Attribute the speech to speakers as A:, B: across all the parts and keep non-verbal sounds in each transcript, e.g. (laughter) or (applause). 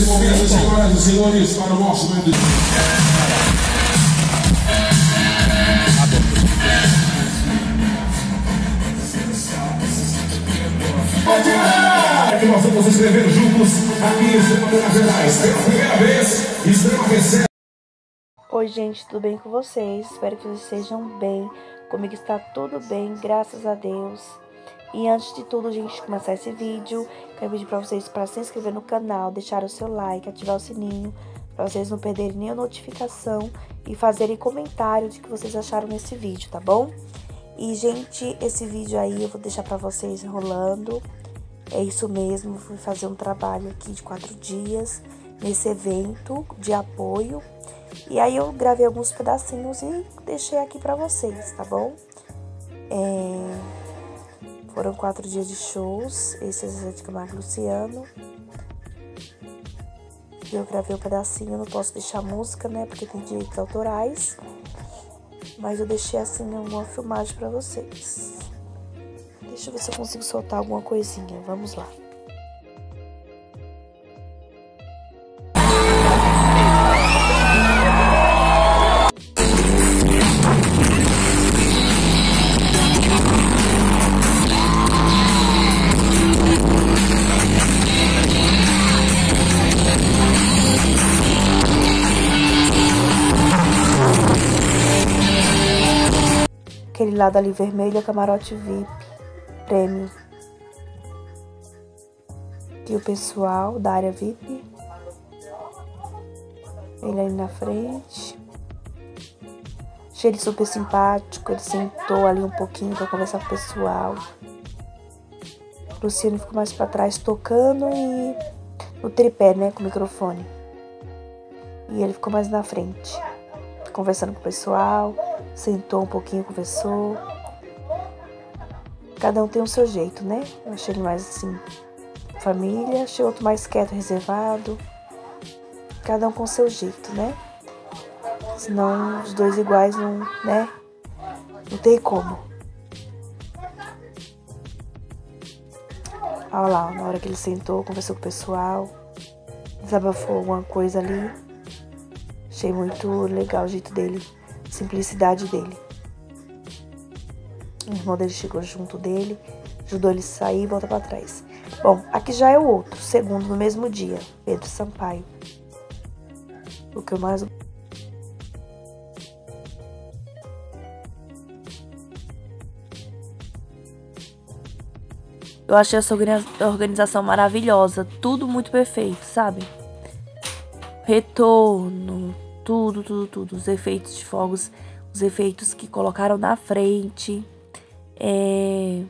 A: nesse momento, senhoras e senhores, para o nosso que nós vamos escrever juntos aqui em Minas Gerais. Pela primeira vez.
B: Oi, gente, tudo bem com vocês? Espero que vocês estejam bem. Comigo está tudo bem, graças a Deus. E antes de tudo, gente começar esse vídeo, quero pedir para vocês para se inscrever no canal, deixar o seu like, ativar o sininho, para vocês não perderem nenhuma notificação e fazerem comentário de que vocês acharam nesse vídeo, tá bom? E, gente, esse vídeo aí eu vou deixar para vocês enrolando. É isso mesmo, fui fazer um trabalho aqui de quatro dias nesse evento de apoio. E aí eu gravei alguns pedacinhos e deixei aqui para vocês, tá bom? É... Foram quatro dias de shows, esse é Zé de Camargo Luciano. Eu gravei um pedacinho, não posso deixar música, né? Porque tem direitos autorais. Mas eu deixei assim uma filmagem para vocês. Deixa eu ver se eu consigo soltar alguma coisinha. Vamos lá. Lado ali vermelho é camarote VIP prêmio. E o pessoal da área VIP. Ele ali na frente. Achei ele super simpático. Ele sentou ali um pouquinho para conversar com o pessoal. Luciano ficou mais para trás tocando e no tripé, né, com o microfone. E ele ficou mais na frente, conversando com o pessoal, sentou um pouquinho, conversou. Cada um tem o seu jeito, né? Eu achei ele mais assim, família, achei outro mais quieto, reservado. Cada um com o seu jeito, né? Senão os dois iguais não, né? Não tem como. Olha lá, na hora que ele sentou, conversou com o pessoal, desabafou alguma coisa ali. Achei muito legal o jeito dele, a simplicidade dele. O irmão dele chegou junto dele, ajudou ele a sair e volta para trás. Bom, aqui já é o outro, segundo no mesmo dia, Pedro Sampaio. O que eu mais Eu achei essa organização maravilhosa, tudo muito perfeito, sabe? Retorno, tudo, tudo, tudo. Os efeitos de fogos, os efeitos que colocaram na frente. É...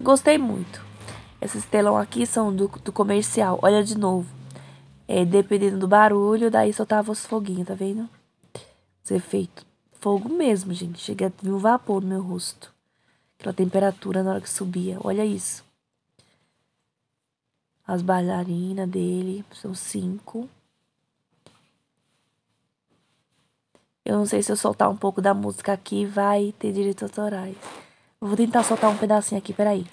B: Gostei muito. Esses telão aqui são do, do comercial. Olha de novo. É, dependendo do barulho, daí soltava os foguinhos, tá vendo? Os efeitos. Fogo mesmo, gente. Cheguei a ver um vapor no meu rosto. Aquela temperatura na hora que subia. Olha isso. As bailarinas dele. São cinco. Eu não sei se eu soltar um pouco da música aqui vai ter direitos autorais. Vou tentar soltar um pedacinho aqui, peraí.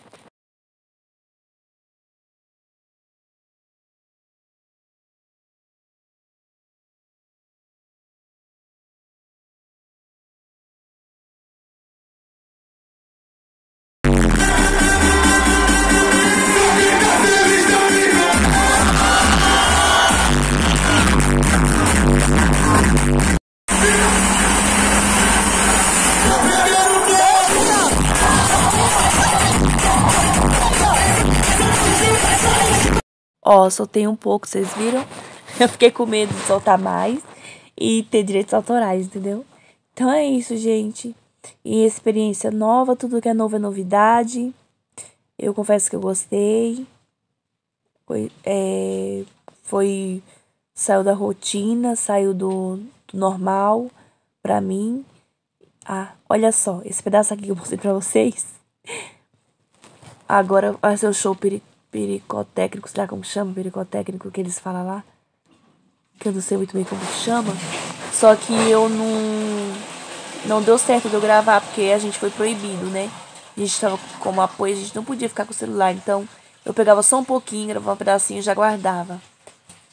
B: Ó, soltei um pouco, vocês viram? (laughs) Eu fiquei com medo de soltar mais e ter direitos autorais, entendeu? Então é isso, gente. E experiência nova, tudo que é novo é novidade. Eu confesso que eu gostei. Foi, é, foi saiu da rotina, saiu do, do normal pra mim. Ah, olha só, esse pedaço aqui que eu mostrei pra vocês. (laughs) Agora vai ser o show pericotécnico, será como chama? Pericotécnico que eles falam lá. Que eu não sei muito bem como chama. Só que eu não. Não deu certo de eu gravar, porque a gente foi proibido, né? A gente tava como apoio, a gente não podia ficar com o celular. Então, eu pegava só um pouquinho, gravava um pedacinho e já guardava.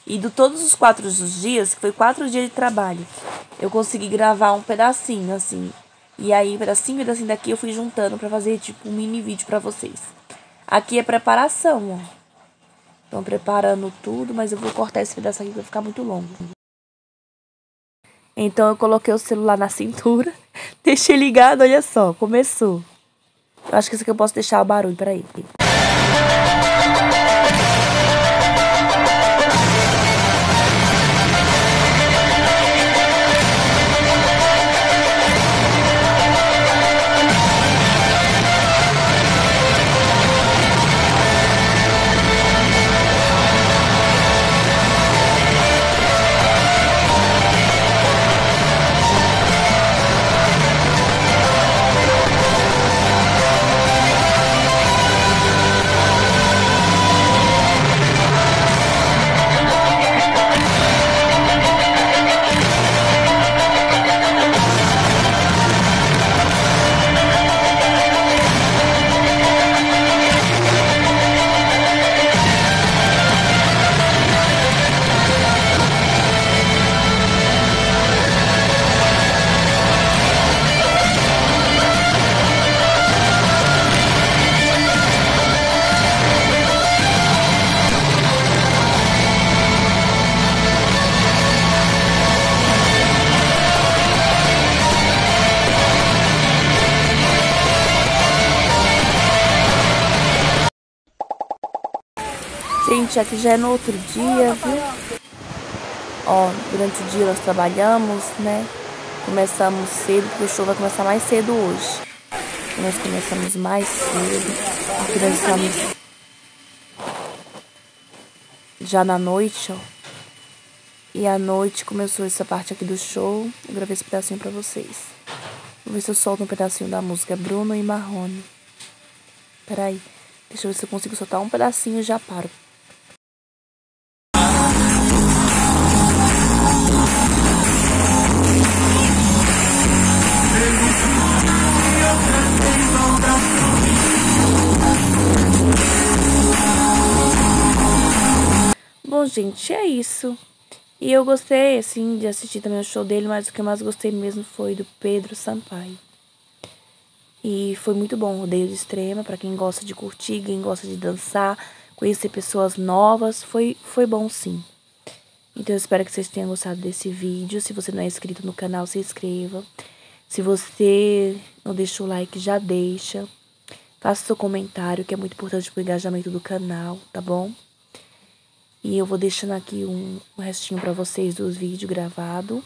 B: E de todos os quatro dias, que foi quatro dias de trabalho, eu consegui gravar um pedacinho, assim. E aí, pedacinho, pedacinho daqui, eu fui juntando para fazer, tipo, um mini vídeo para vocês. Aqui é preparação, ó. Estão preparando tudo, mas eu vou cortar esse pedaço aqui, vai ficar muito longo. Então, eu coloquei o celular na (laughs) cintura, deixei ligado, olha só, começou. Eu acho que isso aqui eu posso deixar o barulho, peraí. Aqui já é no outro dia, viu? Ó, durante o dia nós trabalhamos, né? Começamos cedo, porque o show vai começar mais cedo hoje. Nós começamos mais cedo. Estamos já na noite, ó. E à noite começou essa parte aqui do show. Eu gravei esse pedacinho pra vocês. Vou ver se eu solto um pedacinho da música Bruno e Marrone. Peraí. Deixa eu ver se eu consigo soltar um pedacinho e já paro. Bom, gente, é isso. E eu gostei, assim, de assistir também o show dele, mas o que eu mais gostei mesmo foi do Pedro Sampaio. E foi muito bom, rodeio de extrema, para quem gosta de curtir, quem gosta de dançar, conhecer pessoas novas, foi, foi bom sim. Então eu espero que vocês tenham gostado desse vídeo. Se você não é inscrito no canal, se inscreva. Se você não deixou o like, já deixa. Faça seu comentário, que é muito importante pro engajamento do canal, tá bom? E eu vou deixando aqui um, um restinho para vocês dos vídeos gravados.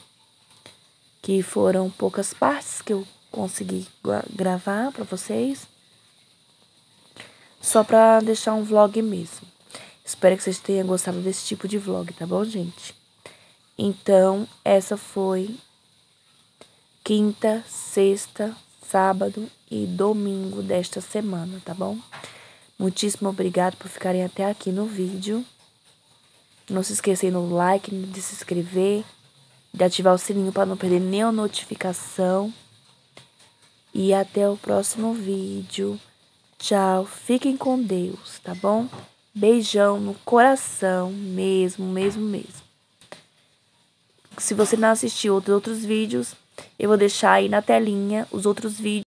B: Que foram poucas partes que eu consegui gravar para vocês. Só para deixar um vlog mesmo. Espero que vocês tenham gostado desse tipo de vlog, tá bom, gente? Então, essa foi quinta, sexta, sábado e domingo desta semana, tá bom? Muitíssimo obrigado por ficarem até aqui no vídeo. Não se esqueçam no like, de se inscrever, de ativar o sininho para não perder nenhuma notificação. E até o próximo vídeo. Tchau, fiquem com Deus, tá bom? Beijão no coração, mesmo, mesmo, mesmo. Se você não assistiu outros vídeos, eu vou deixar aí na telinha os outros vídeos.